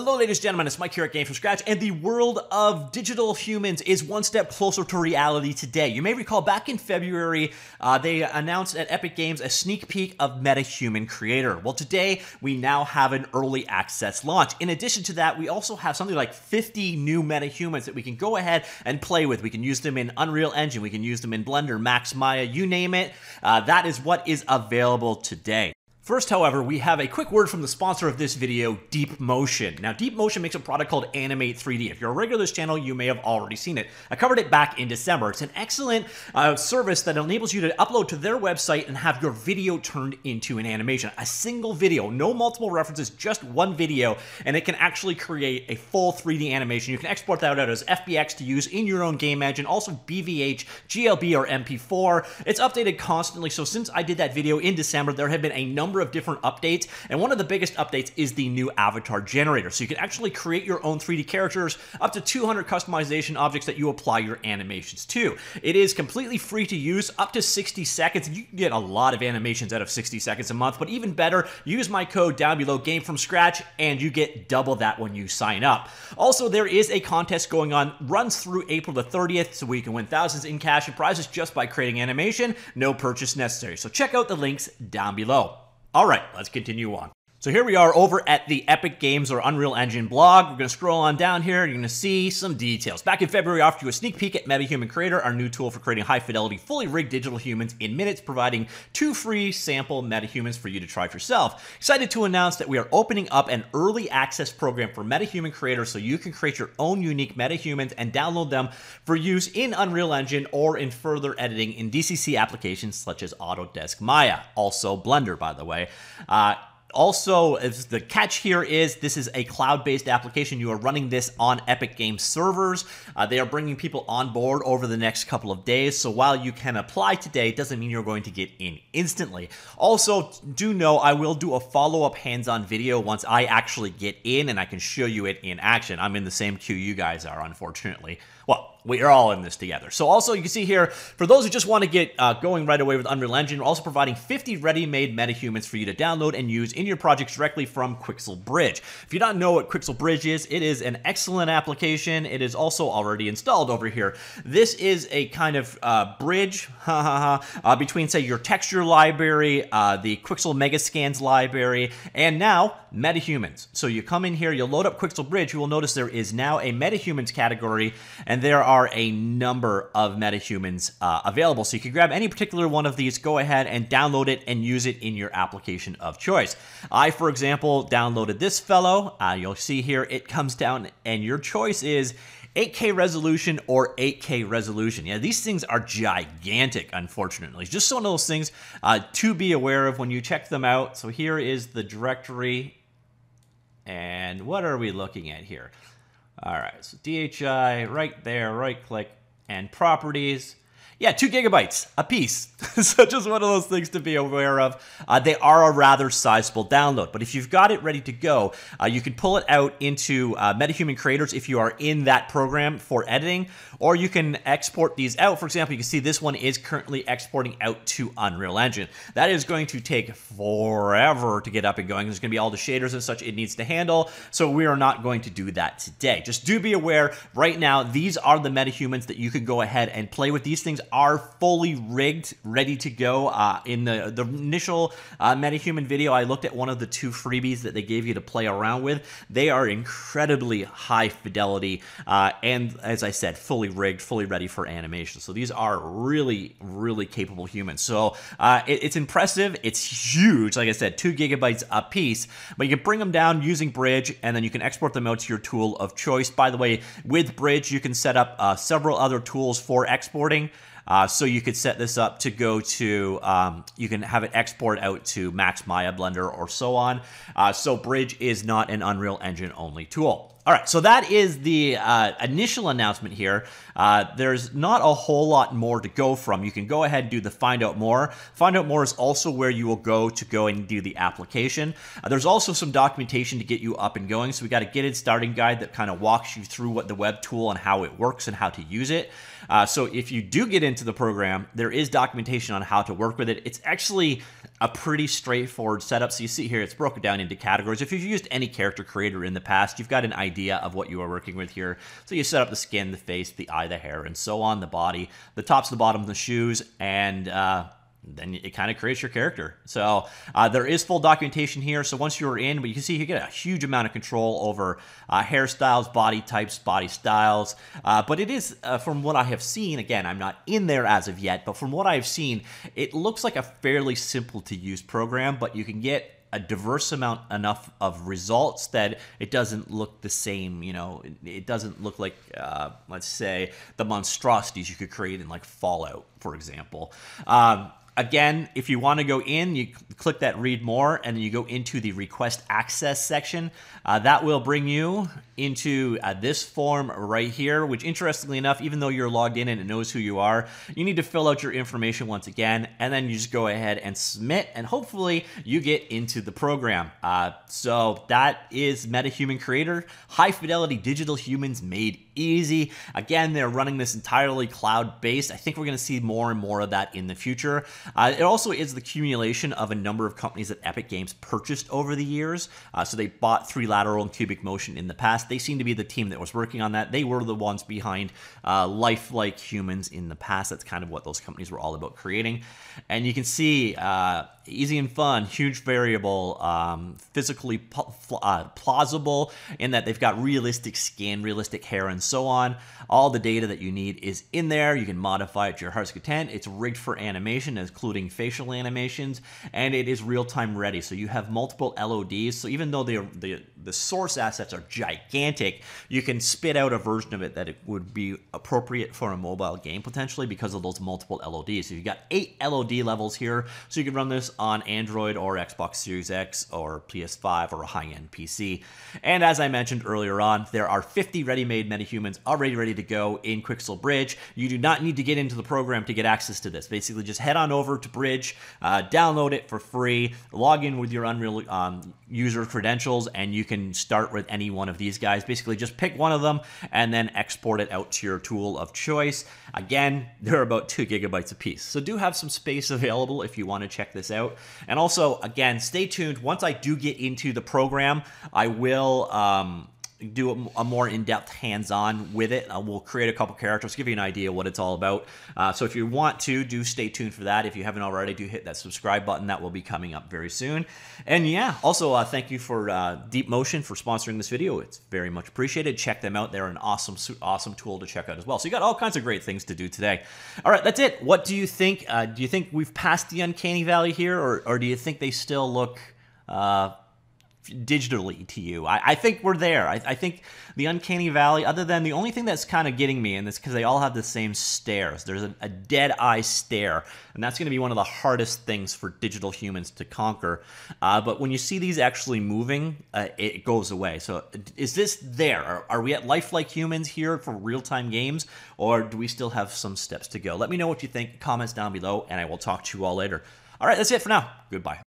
Hello, ladies and gentlemen, it's Mike here at Game From Scratch, and the world of digital humans is one step closer to reality today. You may recall back in February, uh, they announced at Epic Games a sneak peek of MetaHuman Creator. Well, today we now have an early access launch. In addition to that, we also have something like 50 new MetaHumans that we can go ahead and play with. We can use them in Unreal Engine, we can use them in Blender, Max Maya, you name it. Uh, that is what is available today. First, however, we have a quick word from the sponsor of this video, Deep Motion. Now, Deep Motion makes a product called Animate 3D. If you're a regular this channel, you may have already seen it. I covered it back in December. It's an excellent uh, service that enables you to upload to their website and have your video turned into an animation. A single video, no multiple references, just one video, and it can actually create a full 3D animation. You can export that out as FBX to use in your own game engine, also BVH, GLB, or MP4. It's updated constantly, so since I did that video in December, there have been a number number of different updates, and one of the biggest updates is the new avatar generator. So you can actually create your own 3D characters, up to 200 customization objects that you apply your animations to. It is completely free to use, up to 60 seconds. You can get a lot of animations out of 60 seconds a month, but even better, use my code down below, Game From Scratch, and you get double that when you sign up. Also, there is a contest going on, runs through April the 30th, so we can win thousands in cash and prizes just by creating animation, no purchase necessary. So check out the links down below. All right, let's continue on. So here we are over at the Epic Games or Unreal Engine blog. We're going to scroll on down here you're going to see some details. Back in February, I offered you a sneak peek at MetaHuman Creator, our new tool for creating high-fidelity, fully rigged digital humans in minutes, providing two free sample MetaHumans for you to try for yourself. Excited to announce that we are opening up an early access program for MetaHuman Creator so you can create your own unique MetaHumans and download them for use in Unreal Engine or in further editing in DCC applications such as Autodesk Maya, also Blender, by the way. Uh, also, the catch here is this is a cloud-based application. You are running this on Epic Games servers. Uh, they are bringing people on board over the next couple of days. So while you can apply today, it doesn't mean you're going to get in instantly. Also, do know I will do a follow-up hands-on video once I actually get in and I can show you it in action. I'm in the same queue you guys are, unfortunately. Well, we are all in this together. So also, you can see here, for those who just want to get uh, going right away with Unreal Engine, we're also providing 50 ready-made metahumans for you to download and use in your projects directly from Quixel Bridge. If you don't know what Quixel Bridge is, it is an excellent application. It is also already installed over here. This is a kind of uh, bridge uh, between, say, your texture library, uh, the Quixel Megascans library, and now metahumans. So you come in here, you'll load up Quixel Bridge, you will notice there is now a metahumans category, and there are are a number of metahumans uh, available. So you can grab any particular one of these, go ahead and download it and use it in your application of choice. I, for example, downloaded this fellow. Uh, you'll see here it comes down and your choice is 8K resolution or 8K resolution. Yeah, these things are gigantic, unfortunately. Just one of those things uh, to be aware of when you check them out. So here is the directory. And what are we looking at here? All right, so DHI right there, right click, and properties. Yeah, two gigabytes a piece. so just one of those things to be aware of. Uh, they are a rather sizable download, but if you've got it ready to go, uh, you can pull it out into uh, MetaHuman Creators if you are in that program for editing, or you can export these out. For example, you can see this one is currently exporting out to Unreal Engine. That is going to take forever to get up and going. There's going to be all the shaders and such it needs to handle, so we are not going to do that today. Just do be aware, right now, these are the MetaHumans that you can go ahead and play with. These things are fully rigged, ready to go. Uh, in the, the initial uh, MetaHuman video, I looked at one of the two freebies that they gave you to play around with. They are incredibly high fidelity, uh, and as I said, fully rigged, fully ready for animation. So these are really, really capable humans. So uh, it, it's impressive. It's huge. Like I said, two gigabytes a piece, but you can bring them down using Bridge, and then you can export them out to your tool of choice. By the way, with Bridge, you can set up uh, several other tools for exporting. Uh, so you could set this up to go to, um, you can have it export out to Max Maya, Blender, or so on. Uh, so Bridge is not an Unreal Engine only tool. All right, so that is the uh, initial announcement here. Uh, there's not a whole lot more to go from. You can go ahead and do the find out more. Find out more is also where you will go to go and do the application. Uh, there's also some documentation to get you up and going. So we got a get it starting guide that kind of walks you through what the web tool and how it works and how to use it. Uh, so if you do get into the program, there is documentation on how to work with it. It's actually a pretty straightforward setup. So you see here, it's broken down into categories. If you've used any character creator in the past, you've got an idea of what you are working with here. So you set up the skin, the face, the eye, the hair, and so on, the body, the tops, the bottom, the shoes, and uh, then it kind of creates your character. So uh, there is full documentation here. So once you're in, but you can see you get a huge amount of control over uh, hairstyles, body types, body styles. Uh, but it is, uh, from what I have seen, again, I'm not in there as of yet, but from what I've seen, it looks like a fairly simple to use program, but you can get a diverse amount enough of results that it doesn't look the same you know? It, doesn't look like uh, let's say the monstrosities you could create in like fallout for example. Um, Again, if you want to go in, you click that read more and then you go into the request access section. Uh, that will bring you into uh, this form right here, which interestingly enough, even though you're logged in and it knows who you are, you need to fill out your information once again, and then you just go ahead and submit, and hopefully you get into the program. Uh, so that is MetaHuman Creator, high fidelity digital humans made easy. Again, they're running this entirely cloud-based. I think we're going to see more and more of that in the future. Uh, it also is the accumulation of a number of companies that Epic Games purchased over the years. Uh, so they bought Three Lateral and Cubic Motion in the past. They seem to be the team that was working on that. They were the ones behind uh, Lifelike Humans in the past. That's kind of what those companies were all about creating. And you can see uh, easy and fun, huge variable, um, physically uh, plausible in that they've got realistic skin, realistic hair, and so on. All the data that you need is in there. You can modify it to your heart's content. It's rigged for animation, including facial animations, and it is real-time ready. So you have multiple LODs. So even though the, the, the source assets are gigantic, you can spit out a version of it that it would be appropriate for a mobile game potentially because of those multiple LODs. So you've got eight LOD levels here, so you can run this on Android or Xbox Series X or PS5 or a high-end PC. And as I mentioned earlier on, there are 50 ready-made metahumans already ready to go in Quixel Bridge. You do not need to get into the program to get access to this. Basically, just head on over to Bridge, uh, download it for free, log in with your Unreal um, user credentials, and you can start with any one of these guys. Basically, just pick one of them and then export it out to your tool of choice. Again, they're about two gigabytes a piece. So do have some space available if you want to check this out. And also, again, stay tuned. Once I do get into the program, I will um, do a, more in-depth hands-on with it. Uh, we'll create a couple characters, give you an idea what it's all about. Uh, so if you want to, do stay tuned for that. If you haven't already, do hit that subscribe button. That will be coming up very soon. And yeah, also uh, thank you for uh, Deep Motion for sponsoring this video. It's very much appreciated. Check them out. They're an awesome, awesome tool to check out as well. So you got all kinds of great things to do today. All right, that's it. What do you think? Uh, do you think we've passed the uncanny valley here, or, or do you think they still look uh, digitally to you. I, I think we're there. I, I, think the Uncanny Valley, other than the only thing that's kind of getting me, and it's because they all have the same stares. There's a, a dead eye stare, and that's going to be one of the hardest things for digital humans to conquer. Uh, but when you see these actually moving, uh, it goes away. So is this there? Are, are we at lifelike humans here for real time games, or do we still have some steps to go? Let me know what you think. Comments down below, and I will talk to you all later. All right, that's it for now. Goodbye.